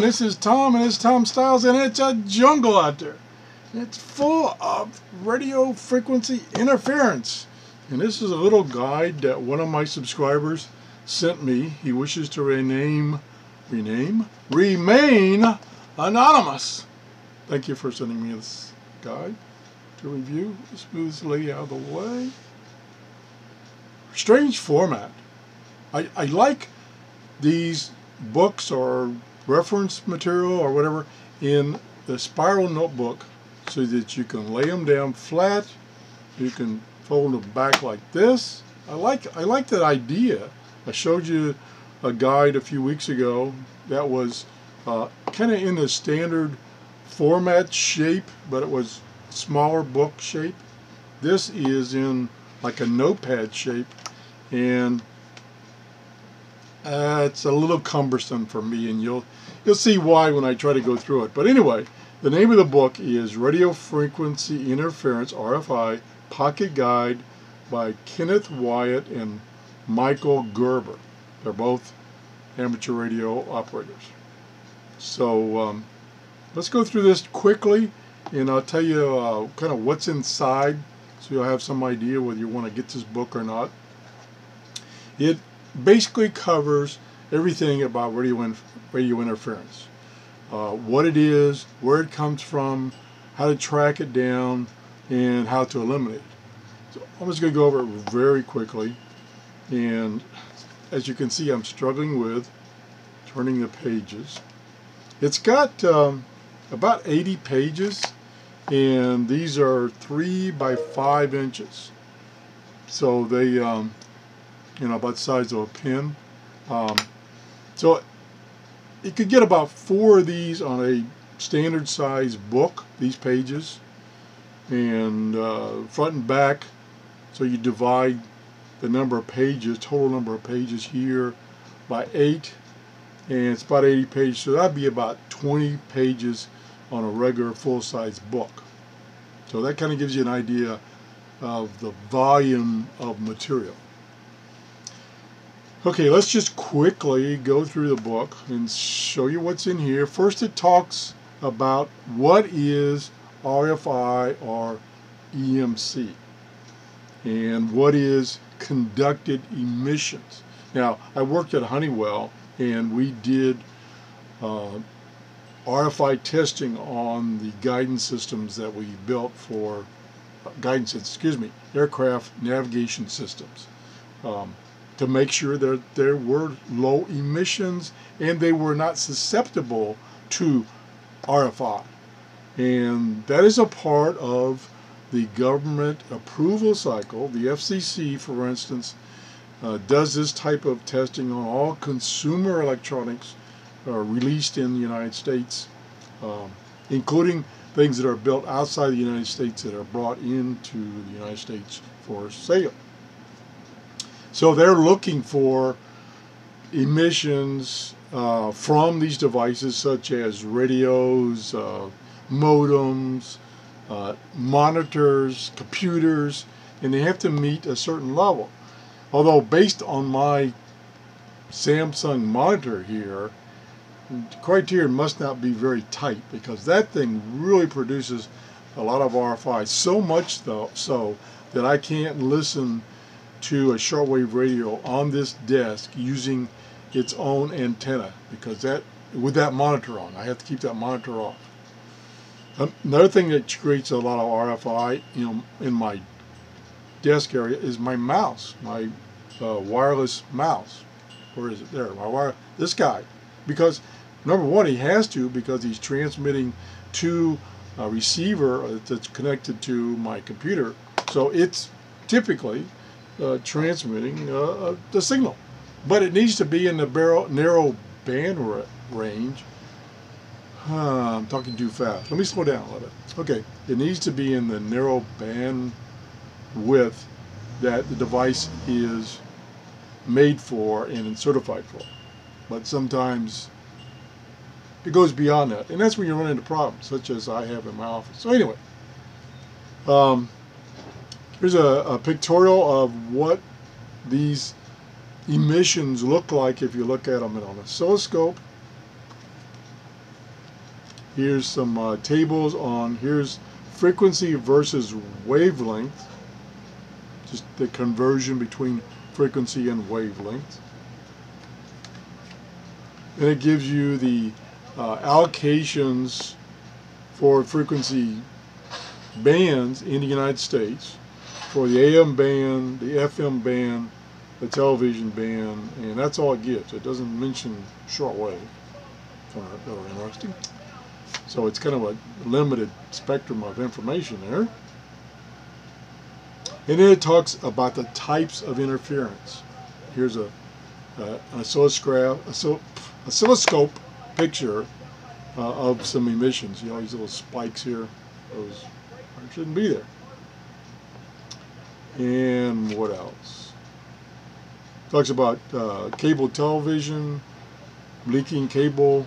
doing? This is Tom and it's Tom Styles and it's a jungle out there. It's full of radio frequency interference. And this is a little guide that one of my subscribers sent me. He wishes to rename, rename, remain anonymous. Thank you for sending me this guide to review smoothly out of the way. Strange format. I, I like these books or reference material or whatever in the spiral notebook so that you can lay them down flat. You can fold them back like this. I like I like that idea. I showed you a guide a few weeks ago that was uh, kind of in the standard format shape, but it was smaller book shape. This is in like a notepad shape, and uh, it's a little cumbersome for me, and you'll you'll see why when I try to go through it. But anyway, the name of the book is Radio Frequency Interference RFI Pocket Guide by Kenneth Wyatt and Michael Gruber. They're both amateur radio operators. So um, let's go through this quickly, and I'll tell you uh, kind of what's inside, so you'll have some idea whether you want to get this book or not. It basically covers everything about radio, in, radio interference. Uh, what it is, where it comes from, how to track it down, and how to eliminate it. So I'm just going to go over it very quickly. And as you can see, I'm struggling with turning the pages. It's got um, about 80 pages, and these are 3 by 5 inches. So they um, you know, about the size of a pin. Um, so you could get about four of these on a standard size book, these pages, and uh, front and back. So you divide the number of pages, total number of pages here by eight, and it's about 80 pages. So that'd be about 20 pages on a regular full-size book. So that kind of gives you an idea of the volume of material. Okay, let's just quickly go through the book and show you what's in here. First it talks about what is RFI or EMC and what is conducted emissions. Now, I worked at Honeywell and we did uh, RFI testing on the guidance systems that we built for uh, guidance, excuse me, aircraft navigation systems. Um, to make sure that there were low emissions and they were not susceptible to RFI. And that is a part of the government approval cycle. The FCC, for instance, uh, does this type of testing on all consumer electronics uh, released in the United States, um, including things that are built outside the United States that are brought into the United States for sale. So they're looking for emissions uh, from these devices such as radios, uh, modems, uh, monitors, computers, and they have to meet a certain level. Although based on my Samsung monitor here, the criteria must not be very tight because that thing really produces a lot of RFI, so much though so that I can't listen to a shortwave radio on this desk using its own antenna because that with that monitor on. I have to keep that monitor off. Another thing that creates a lot of RFI you know in my desk area is my mouse my uh, wireless mouse. Where is it? There my wire this guy. Because number one he has to because he's transmitting to a receiver that's connected to my computer. So it's typically uh, transmitting uh, uh, the signal. But it needs to be in the barrel, narrow band range. I'm talking too fast. Let me slow down a little bit. Okay, it needs to be in the narrow band width that the device is made for and certified for. But sometimes it goes beyond that. And that's when you run into problems, such as I have in my office. So anyway, um, Here's a, a pictorial of what these emissions look like if you look at them on an oscilloscope. Here's some uh, tables on, here's frequency versus wavelength, just the conversion between frequency and wavelength. And it gives you the uh, allocations for frequency bands in the United States for the AM band, the FM band, the television band, and that's all it gives. It doesn't mention shortwave. Kind interesting. So it's kind of a limited spectrum of information there. And then it talks about the types of interference. Here's a, uh, an oscilloscope, oscilloscope picture uh, of some emissions. You know, these little spikes here, those shouldn't be there. And what else? Talks about uh, cable television, leaking cable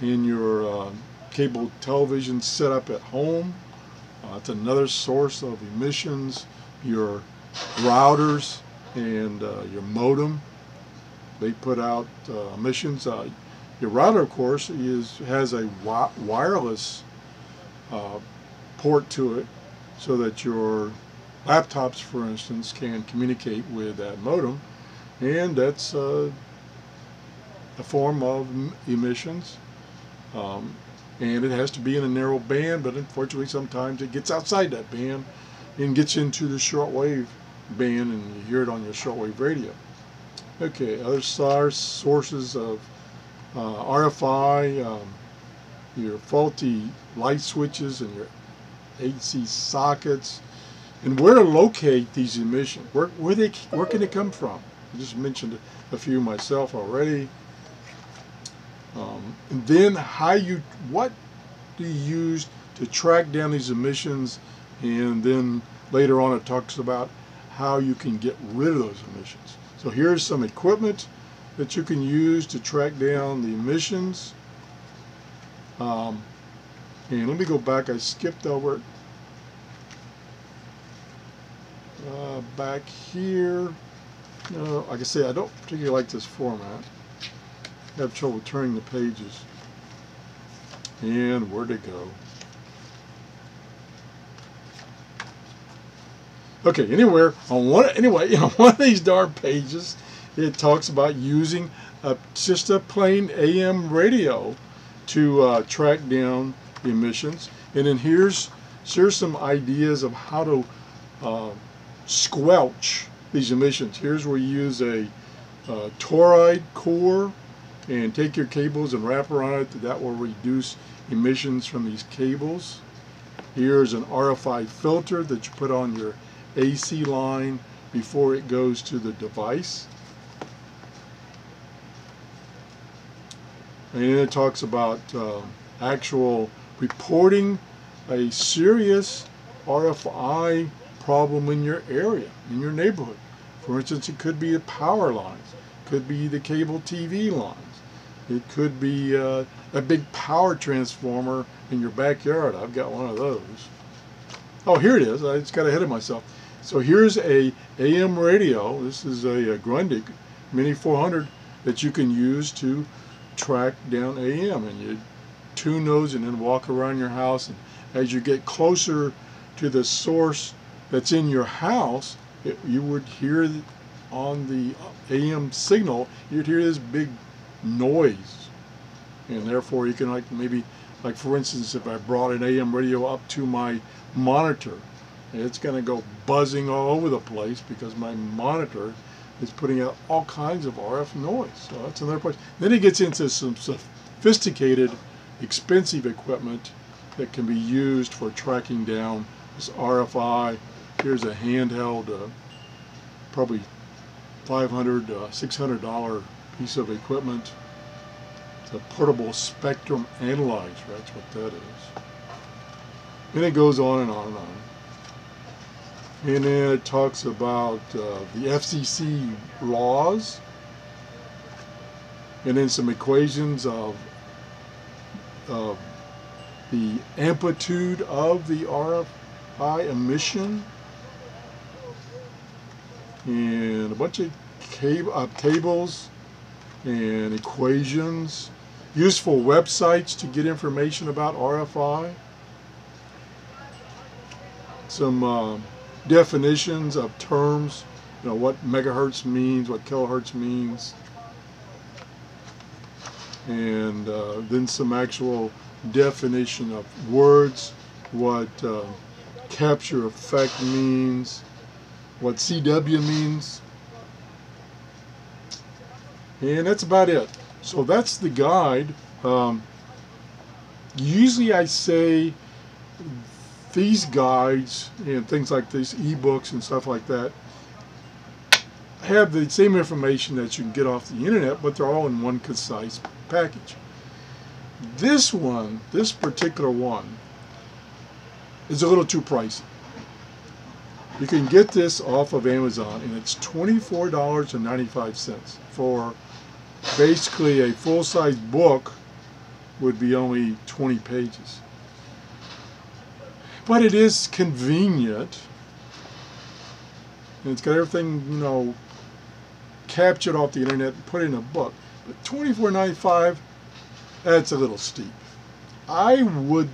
in your uh, cable television setup at home. Uh, it's another source of emissions. Your routers and uh, your modem, they put out uh, emissions. Uh, your router, of course, is has a wi wireless uh, port to it so that your laptops, for instance, can communicate with that modem. And that's uh, a form of emissions. Um, and it has to be in a narrow band, but unfortunately sometimes it gets outside that band and gets into the shortwave band and you hear it on your shortwave radio. Okay, other sources of uh, RFI, um, your faulty light switches and your AC sockets, and where to locate these emissions. Where, where, they, where can they come from? I just mentioned a few myself already. Um, and then how you, what do you use to track down these emissions? And then later on it talks about how you can get rid of those emissions. So here's some equipment that you can use to track down the emissions. Um, and let me go back, I skipped over. Uh, back here, no, like I say, I don't particularly like this format have trouble turning the pages. And where'd it go? Okay, anywhere on one anyway, on one of these darn pages, it talks about using a, just a plain AM radio to uh, track down emissions. And then here's here's some ideas of how to uh, squelch these emissions. Here's where you use a uh, toroid core and take your cables and wrap around it. That will reduce emissions from these cables. Here's an RFI filter that you put on your AC line before it goes to the device. And then it talks about uh, actual reporting a serious RFI problem in your area, in your neighborhood. For instance, it could be the power lines, could be the cable TV lines, it could be uh, a big power transformer in your backyard. I've got one of those. Oh, here it is. I just got ahead of myself. So here's a AM radio. This is a, a Grundig Mini 400 that you can use to track down AM. And you tune those and then walk around your house. And as you get closer to the source that's in your house, it, you would hear on the AM signal, you'd hear this big noise. And therefore you can like maybe like for instance if I brought an AM radio up to my monitor it's going to go buzzing all over the place because my monitor is putting out all kinds of RF noise. So that's another place. Then it gets into some sophisticated expensive equipment that can be used for tracking down this RFI here's a handheld uh, probably 500 uh, 600 dollar piece of equipment. It's a portable spectrum analyzer, that's what that is. And it goes on and on and on. And then it talks about uh, the FCC laws, and then some equations of, of the amplitude of the RFI emission, and a bunch of uh, tables and equations. useful websites to get information about RFI, some uh, definitions of terms, you know, what megahertz means, what kilohertz means, and uh, then some actual definition of words, what uh, capture effect means, what CW means, and that's about it. So that's the guide. Um, usually I say these guides and things like these ebooks and stuff like that have the same information that you can get off the internet, but they're all in one concise package. This one, this particular one, is a little too pricey. You can get this off of Amazon and it's $24.95 for basically a full-size book would be only 20 pages. But it is convenient. And it's got everything, you know, captured off the internet and put in a book. But $24.95, that's a little steep. I would,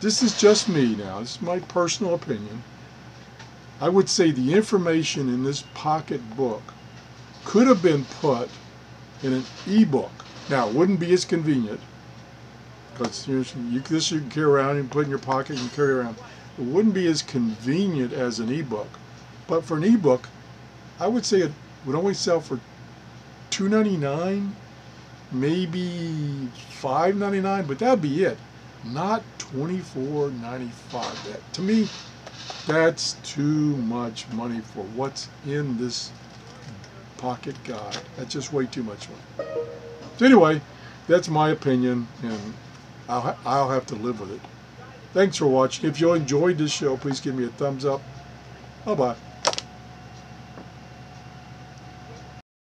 this is just me now, this is my personal opinion. I would say the information in this pocket book could have been put in an e-book. Now, it wouldn't be as convenient because you, this you can carry around and put in your pocket and carry around. It wouldn't be as convenient as an e-book, but for an e-book, I would say it would only sell for $2.99, maybe $5.99, but that'd be it. Not $24.95. That to me, that's too much money for what's in this pocket guide. That's just way too much money. So anyway, that's my opinion, and I'll, ha I'll have to live with it. Thanks for watching. If you enjoyed this show, please give me a thumbs up. Bye-bye.